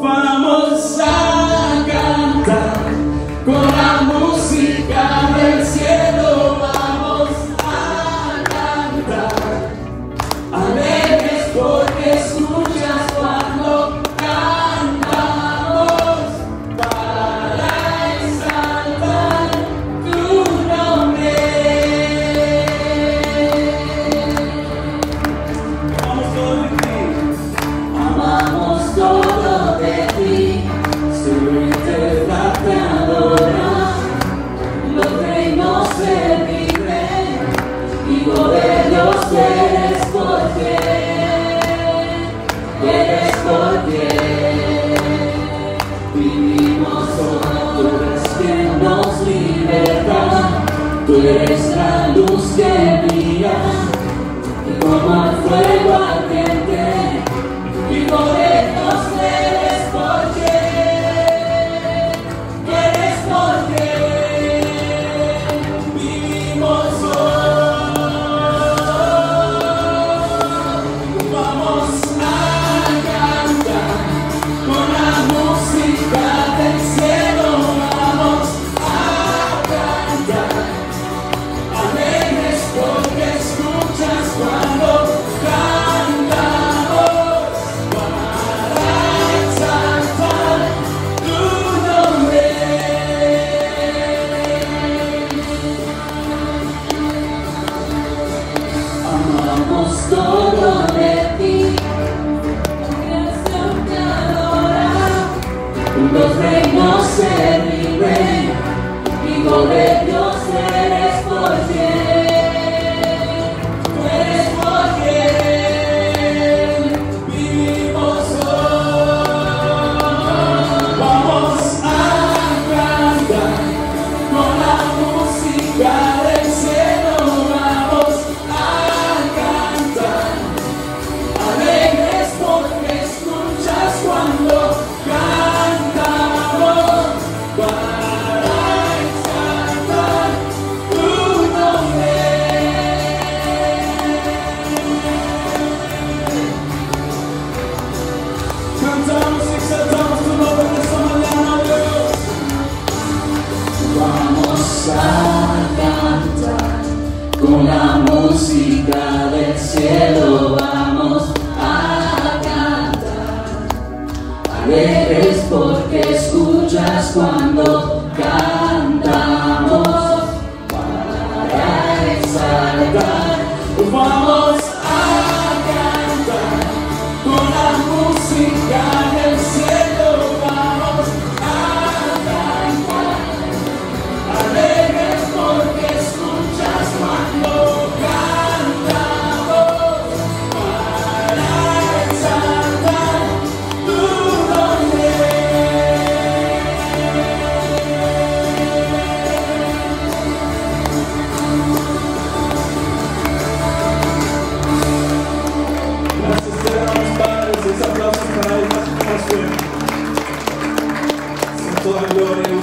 Vamos a cantar con la música. Vivimos solo tú nos eres Todos todo de ti, tu gloria se adora. Los reinos se rinden y gobernó. a cantar con la música del cielo vamos a cantar. Alegres porque escuchas cuando cantas Glory.